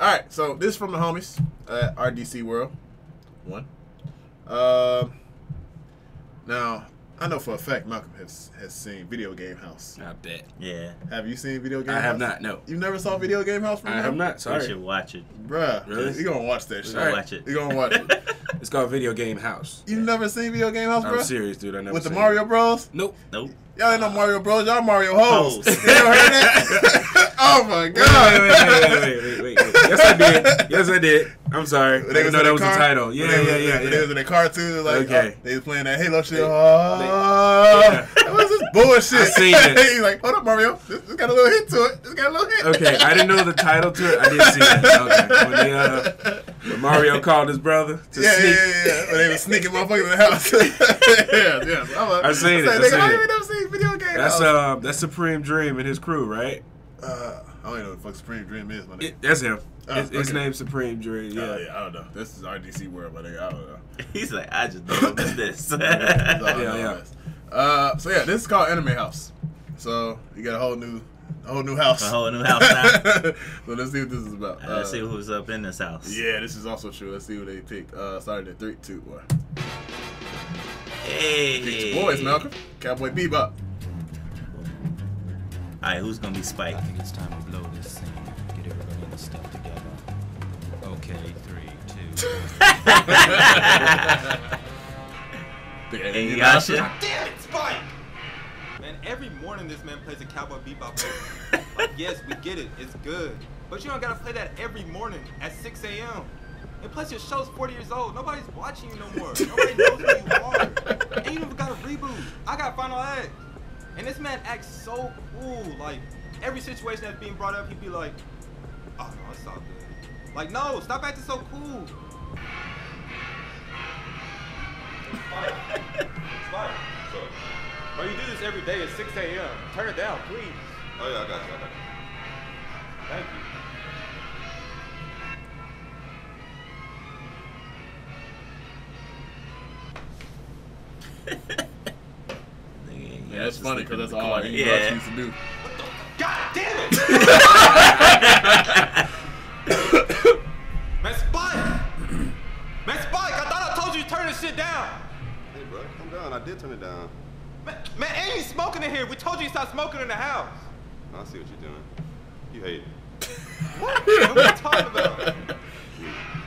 All right, so this is from the homies at RDC World. One. Um. now, I know for a fact Malcolm has has seen Video Game House. I bet. Yeah. Have you seen Video Game House? I House? have not. No. You never saw Video Game House? From I him? have not. We Sorry. should watch it. Bruh, Really? you gonna watch that We shit? gonna watch it. You gonna watch it? It's called Video Game House. You never seen Video Game House, bro? I'm serious, dude. I never With the seen Mario Bros? It. Nope. Nope. Y'all ain't no Mario Bros. Y'all Mario hoes. Hoes. you never heard that? oh my god! wait, wait, wait, wait, wait, wait. Yes, I did. Yes, I did. I'm sorry. I They didn't know that was the title. Yeah, they yeah, yeah, when They was in a cartoon, like Okay. oh, they was playing that Halo shit. They- oh, they- what's this bullshit? I seen it. He's like, hold up, Mario. This, this got a little hit to it. This got a little hit. Okay, I didn't know the title to it. I didn't see that. Okay. When, they, uh, when Mario called his brother to Yeah, sneak. yeah, yeah, yeah. When they was sneaking motherfuckers in the house. yeah, yeah. I'm like, I seen it, Like, I seen it. seen video game? That's uh, that's Supreme Dream and his crew, right? uh, I don't even know what the fuck Supreme Dream is, my nigga. It, that's him. Oh, his, his name's Supreme Dream. Yeah. Oh, yeah, I don't know. This is RDC world, my nigga. I don't know. He's like, I just don't know what this. That's all I Yeah, yeah. Uh, so yeah, this is called Anime House. So you got a whole new, a whole new house. A whole new house now. so let's see what this is about. Uh, Let's see who's up in this house. Yeah, this is also true. Let's see what they picked. Uh, started at three, two, one. Hey. Pick your boys, Malcolm. Cowboy Bebop. All right, who's gonna be Spike? I think it's time to blow this scene. Get everybody in the stuff together. Okay, three, two. Hey, Yasha. Damn it, Spike! Man, every morning this man plays a Cowboy Bebop. like, yes, we get it, it's good. But you don't gotta play that every morning at 6 a.m. And plus, your show's 40 years old. Nobody's watching you no more. Nobody knows who you are. And you even got a reboot. I got Final Act. And this man acts so cool. Like, every situation that's being brought up, he'd be like, oh, no, it's all good. Like, no, stop acting so cool. Spike. Spike. Bro, you do this every day at 6 a.m. Turn it down, please. Oh yeah, I got you. I got you. Thank you. Funny because that's all he Yeah. used to do. God damn it! Man, Spike! Man, Spike, I thought I told you to turn this shit down. Hey, bro, calm down. I did turn it down. Man, man ain't you smoking in here? We told you to stop smoking in the house. I see what you're doing. You hate it. What? what are you talking about?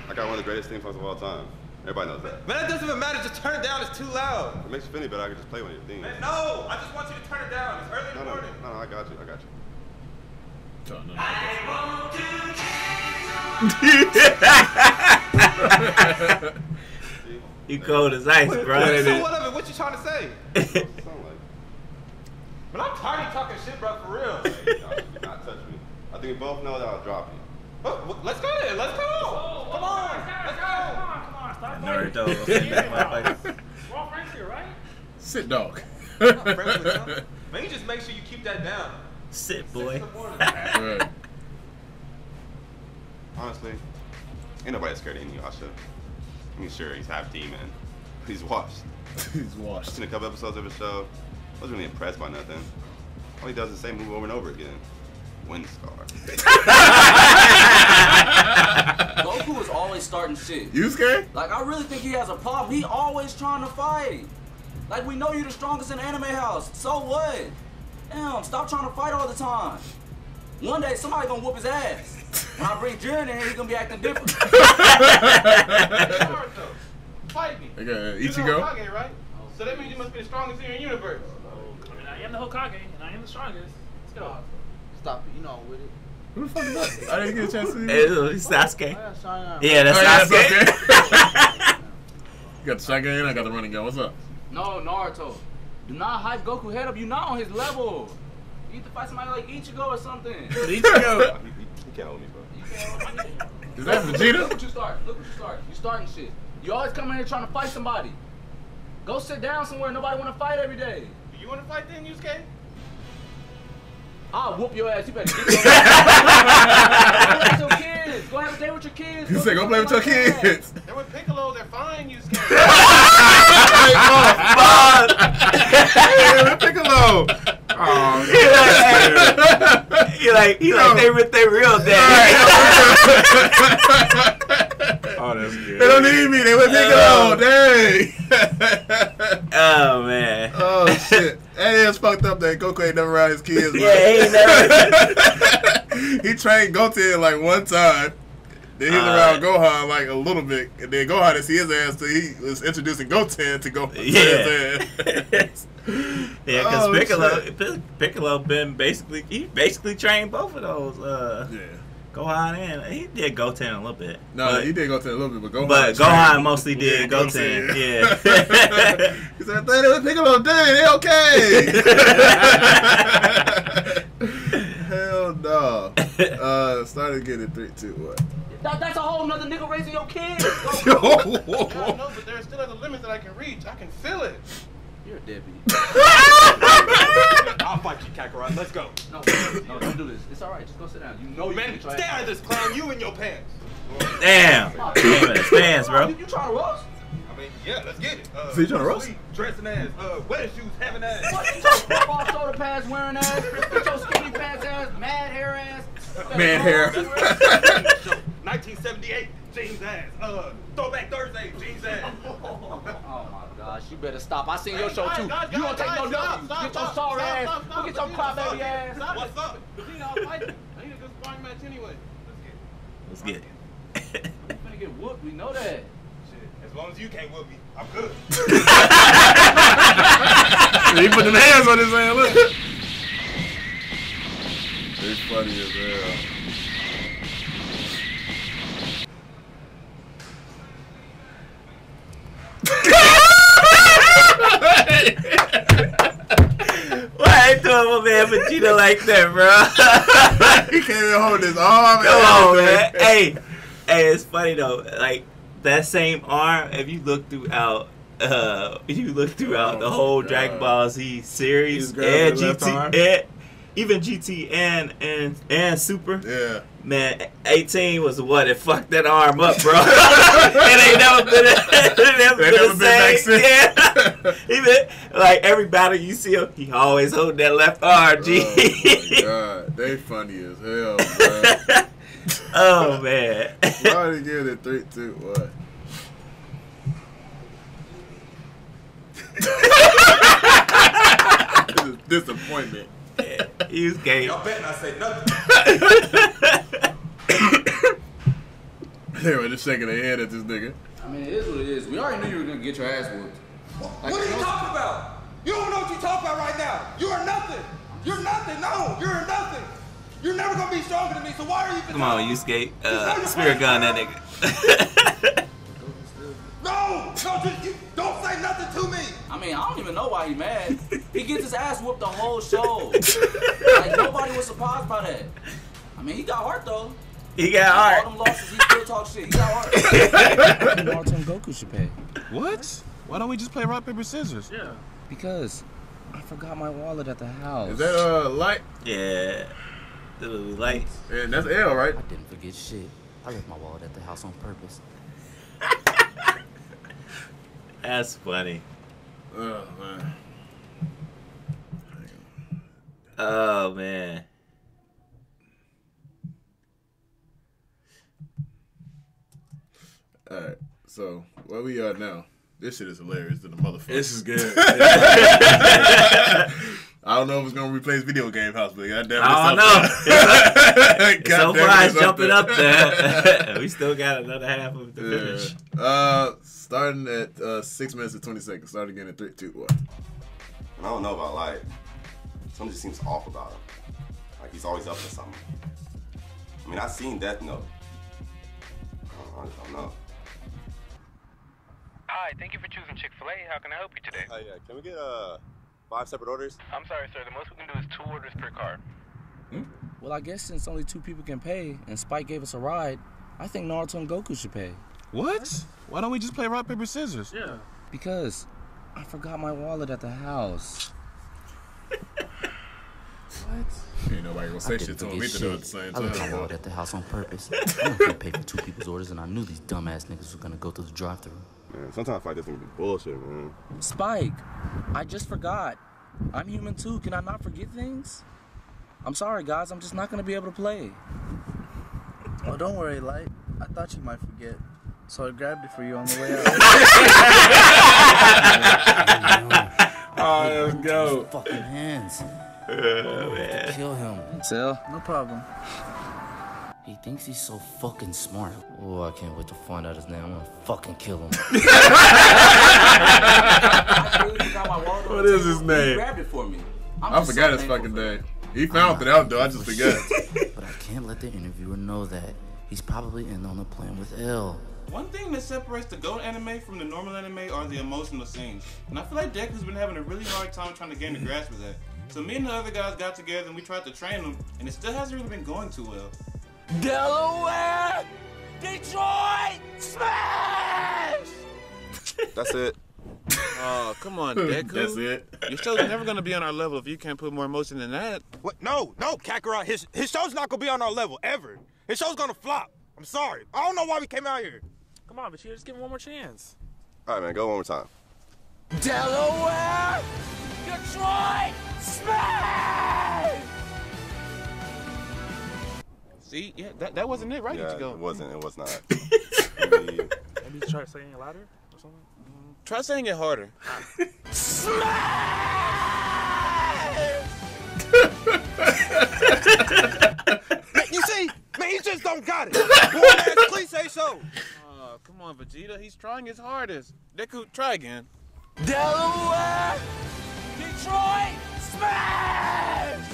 I got one of the greatest theme songs of all time. Everybody knows that. Man, that doesn't even matter. Just turn it down. It's too loud. It makes you feel any better, I can just play one of your themes. Man, no. I just want you to turn it down. It's early in No, the morning. no, no, I got you. I got you. So, no, no, See? You cold as ice, bro. So what of it? What you trying to say? What's the song like? Man, I'm tired of talking shit, bro, for real. Hey, y'all should not touch me. I think we both know that I'll drop you. Oh, w- Let's go then. Let's go. Come on. Let's go. Naruto offended motherfuckers. We're all friends here, right? Sit dog. I'm not friends with him. Man, you just make sure you keep that down. Sit, boy. in the morning. Right. Honestly, ain't nobody scared of Inuyasha. I mean, sure, he's half demon. but He's washed. He's washed. Seen a couple episodes of his show. I Wasn't really impressed by nothing. All he does is the same move over and over again. Windscar. Goku is always starting shit. Yusuke? Like I really think he has a problem. He always trying to fight. Like we know you're the strongest in anime house. So what? Damn, stop trying to fight all the time. One day somebody gonna whoop his ass. When I bring Jiren in here, he gonna be acting different. Naruto, fight me. Okay, You're the Ichigo? Hokage, right? So that means you must be the strongest in your universe. I mean, I am the Hokage, and I am the strongest. Let's go. Stop it. You know I'm with it. Who the fuck is that? I didn't get a chance to see Hey, it. look, Sasuke. Oh, yeah, Yeah, that's Oh, yeah, Sasuke. okay. you got the shotgun and I got the Rinnegan. What's up? No, Naruto. Do not hype Goku head up. You're not on his level. You need to fight somebody like Ichigo or something. Ichigo. he, he, he can't hold me, bro. You can't- Is that Vegeta? Look Vegeta? what you start. Look what you start. You starting shit. You always come in here trying to fight somebody. Go sit down somewhere. Nobody want to fight every day. Do you want to fight then, Yusuke? I'll whoop your ass. You better get your ass. Go play with your kids. Go have a day with your kids. You say go play with your something like that. kids. They're with Piccolo. They're fine, Yusuke. Hey, oh, Piccolo. Oh, He He like he like they with their real dad. Oh, that's good. They don't need me. They with Oh. Piccolo. Dang. oh man. oh shit. That is fucked up that Goku ain't never around his kids. Yeah, he ain't never. he trained Goten like one time. Then he was Uh, around Gohan like a little bit, and then Gohan didn't see his ass So he was introducing Goten to Gohan. Yeah. Yeah, because Oh, Piccolo, shit. Piccolo been basically he basically trained both of those. Uh, yeah. Gohan and he did Goten a little bit. No, but, he did Goten a little bit, but Gohan. but trained- Gohan mostly did Yeah, Goten. Goten. Yeah. he said, "They with Piccolo, dang, they okay." Hell no. Uh, started getting three, two, what? That, that's a whole nother nigga raising your kids. Yo. I know, but there are still other limits that I can reach. I can feel it. You're a deadbeat. I'll fight you, Kakarot. Let's go. No, no, don't do this. It's all right. Just go sit down. You know you Man, can stay out of this clown. You in your pants. Damn. Damn it, fans, bro. You, you trying to roast? I mean, yeah, let's get it. Uh, So you tryna roast? sleep, Dressing ass, uh, wedding shoes, having ass. What? You your football shoulder pads wearing ass? With your skinny pants ass, mad hair ass. Man hair. 1978, jeans ass. Uh, throwback Thursday, jeans ass. Oh my gosh, you better stop. I seen your show Guys, too. guys, You don't guys, take no guys, W's. stop, Get your stop, sorry stop, ass. stop, stop, Look at your stop, crybaby ass. What's up? Gina, I'll fight. I need a good sparring match anyway. Let's get it. You finna get whooped. We know that. Shit, as long as you can't whoop me, I'm good. he put them hands on his hand. Look. It's funny as hell. Why ain't doing my man Vegeta like that, bro? he can't even hold his arm. Come on, man. Hey, hey, it's funny though. Like that same arm, if you look throughout, uh, you look throughout Oh the whole God. Dragon Ball Z series and the left arm. GT, and even GT and and and Super, Yeah. Man, 18 was what? It fucked that arm up, bro. it ain't never been, it never been never been back since. Yeah. Even like every battle you see him, he always hold that left arm. G. Oh god, they funny as hell, bro. oh man. Why did he give it three, two, what? This is disappointment. He was gay. Y'all better not say nothing. They were just shaking their head at this nigga. I mean, it is what it is. We already knew you were gonna get your ass whooped. Like, What are you talking about? You don't know what you're talking about right now. You are nothing. You're nothing. No, you're nothing. You're never gonna be stronger than me. So why are you? Come on, you skate. Uh, spirit gun that nigga. No, no, just, you mean, I don't even know why he mad. He gets his ass whooped the whole show. like nobody was surprised by that. I mean, he got heart though. he got All heart. them losses, he still talk shit. He got heart. Naruto and Goku should pay. What? Why don't we just play rock, paper, scissors? Yeah. Because I forgot my wallet at the house. Is that uh light? Yeah. It was like And that's L, right? I didn't forget shit. I left my wallet at the house on purpose. that's funny. Oh man. Oh man. All right. So where we are now? This shit is hilarious to the motherfucker. This is good. I don't know if it's gonna replace video game house, but goddamn, I it's don't up there. So far, it's up jumping up there. we still got another half of the finish. Yeah. Uh, starting at uh, six minutes and twenty seconds. Starting again at three, two, one. I don't know about Light. Something just seems off about him. Like he's always up to something. I mean, I've seen Death Note. I don't, I don't know. Hi, thank you for choosing Chick-fil-A. How can I help you today? Hi, yeah. Can we get uh five separate orders? I'm sorry, sir. The most we can do is two orders per car. Hmm? Well, I guess since only two people can pay and Spike gave us a ride, I think Naruto and Goku should pay. What? Why don't we just play rock, paper, scissors? Yeah. Because I forgot my wallet at the house. What? Ain't nobody gonna say I shit didn't to him forget either at the same I left my time. wallet at the house on purpose. I don't gonna pay for two people's orders, and I knew these dumbass niggas were gonna go through the drive-thru. Man, sometimes I fight this thing be bullshit, man. Spike, I just forgot. I'm human too. Can I not forget things? I'm sorry, guys. I'm just not gonna be able to play. Oh, don't worry, Light. I thought you might forget. So I grabbed it for you on the way out. Oh, let's go. Fucking hands. man. Kill him. Sell. no problem. He thinks he's so fucking smart. Oh, I can't wait to find out his name. I'm gonna fucking kill him. What is his name? He name? grabbed it for me. I'm I forgot so his fucking name. He found it out though. I just forgot. but I can't let the interviewer know that. He's probably in on the plan with L. One thing that separates the GOAT anime from the normal anime are the emotional scenes. And I feel like Deku's been having a really hard time trying to gain the grasp of that. So me and the other guys got together and we tried to train him, and it still hasn't really been going too well. Delaware, Detroit, smash! That's it. Oh, come on, Deku. That's it. Your show's never gonna be on our level if you can't put more emotion than that. What? No, no, Kakarot. His his show's not gonna be on our level ever. His show's gonna flop. I'm sorry. I don't know why we came out here. Come on, Vegeta, just give him one more chance. All right, man, go one more time. Delaware, Detroit, smash! See, yeah, that, that wasn't it, right? Yeah, Ichigo? it wasn't. It was not. Maybe- Maybe try saying it louder or something. Try saying it harder. Smash! you see, man, he just don't got it. Boring ass cliche show. Oh, come on, Vegeta. He's trying his hardest. Deku, try again. Delaware, Detroit, smash!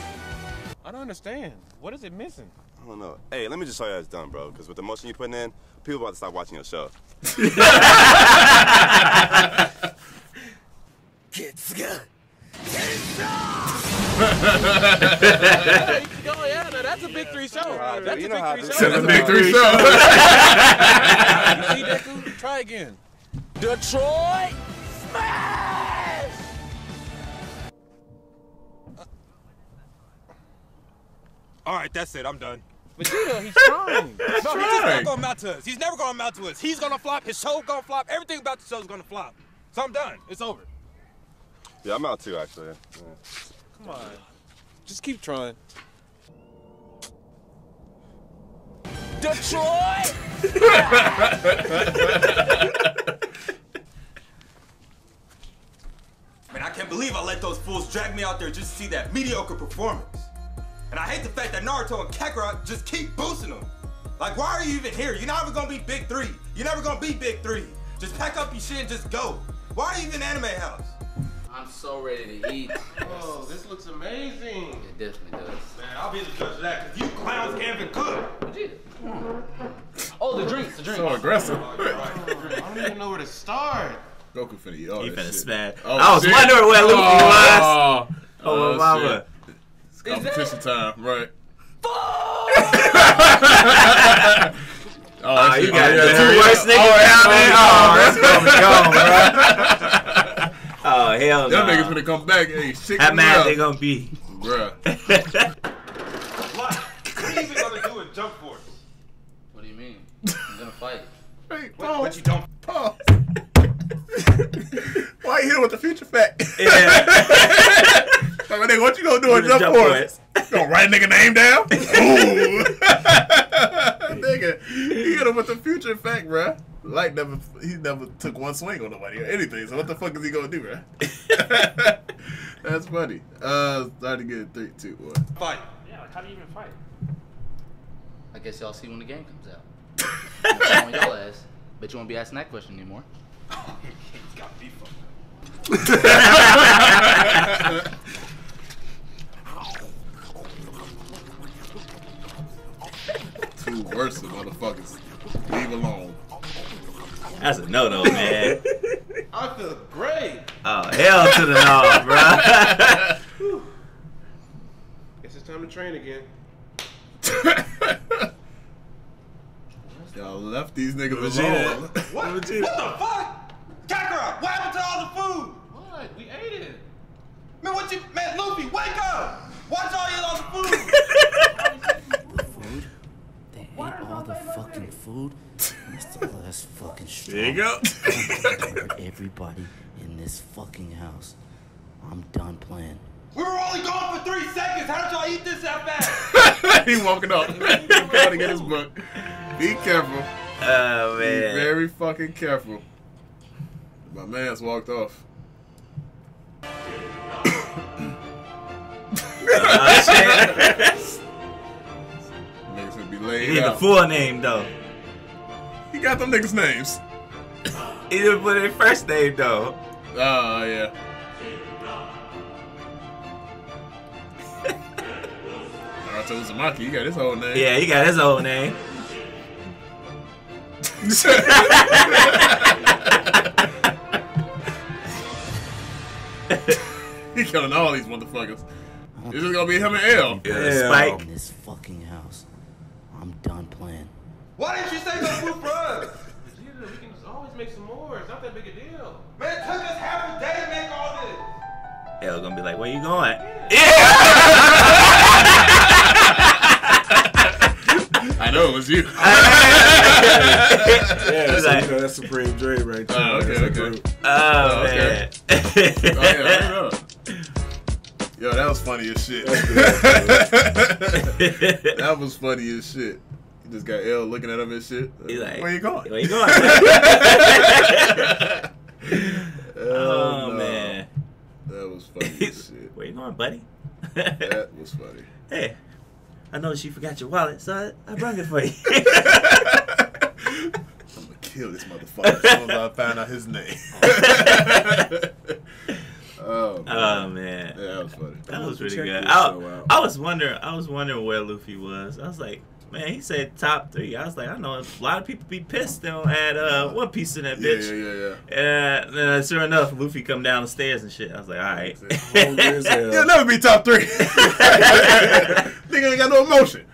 I don't understand. What is it missing? I don't know. Hey, let me just show you how it's done, bro. Because with the motion you're putting in, people about to stop watching your show. Kids good. Go, yeah, no, that's a big three show. That's you a know how big three show. That's a big three show. See, Deku? Try again. Detroit, smash! All right, that's it. I'm done. Vegeta, he's trying. No, he's just trying. not gonna amount to us. He's never gonna mount to us. He's gonna flop. His show's gonna flop. Everything about the show's gonna flop. So I'm done. It's over. Yeah, I'm out too, actually. Yeah. Come on. Just keep trying. Detroit! Man, I can't believe I let those fools drag me out there just to see that mediocre performance. And I hate the fact that Naruto and Kakarot just keep boosting them. Like, why are you even here? You're never gonna be Big Three. You're never gonna be Big Three. Just pack up your shit and just go. Why are you even Anime House? I'm so ready to eat. Oh, this looks amazing. It definitely does. Man, I'll be the judge of that, because you clowns can't even cook. Oh, the drinks, the drinks. So aggressive. Oh, I don't even know where to start. Goku finna eat all He that finna shit. smash. Oh, I was shit. wondering where Luffy was. Oh, Oh, mama. Oh, shit. It's competition time, right? Oh, ah, you shit. got Oh, the two yeah. worst niggas Oh, yeah. there. Oh, that's gonna be gone, bro. Oh, hell no. Them niggas finna come back. Hey, shit. How me mad they gonna be? Bruh. What? What are you even gonna do with Jump Force? What do you mean? I'm gonna fight. Hey, But, pause. but you don't. Pause. Why you hit him with the future fact? Yeah. Like, nigga, what you gonna do in With the jump jump force? Gonna write a nigga name down? Ooh. nigga, he hit him with the future fact, bruh. Light never, he never took one swing on nobody or anything. So what the fuck is he gonna do, bruh? That's funny. Uh, starting to get three, two, one. Fight. Yeah, like how do you even fight? I guess y'all see when the game comes out. I'm y'all ass. Bet you won't be asking that question anymore. He's got beef on Two worse motherfuckers. Leave alone. That's a no no, man. I feel great. Oh, hell to the no, bro. Guess it's time to train again. Y'all left these niggas Vegeta. alone. What? What the fuck? Kakarot, what happened to all the food? What? We ate it. Man, what you, man, Luffy, wake up! Watch all your all the food. Food? They ate all the fucking food? That's the last fucking straw. There you go. I'm gonna murder everybody in this fucking house. I'm done playing. We were only gone for three seconds. How did y'all eat this that fast? he walking off. he trying to get his book. Be careful. Oh man. Be very fucking careful. My man's walked off. Oh, laid need the full name though. He got them niggas' names. He didn't put their first name though. Oh yeah. Naruto Uzumaki, he got his whole name. Yeah, he got his own name. he killing all these motherfuckers. It's just gonna be him and L. Yeah, Spike. Say no food for us? We can always make some more. It's not that big a deal. Man, it took us half a day to make all this. L gonna be like, where you going? Yeah. I know it was you. Yeah, He's so, like- you know, that's Supreme Dre right oh, there. Oh, okay, That's okay. group. Oh, Oh, okay. Oh, yeah, Yo, that was funny as shit. that was funny as shit. You just got L looking at him and shit. He like, Where you going? Where you going? oh no. man. That was funny as shit. Where you going, buddy? That was funny. hey, I noticed you forgot your wallet, so I, I brought it for you. I'm gonna kill this motherfucker as soon as I find out his name. oh, man. oh man. Yeah, that was funny. That was really good. I. I was wondering. I was wondering where Luffy was. I was like, man, he said top three. I was like, I know a lot of people be pissed they don't add uh, One Piece in that bitch. yeah, yeah, yeah. And then sure enough, Luffy come down the stairs and shit. I was like, all right. Hungry as hell. He'll never be top three. Nigga ain't got no emotion.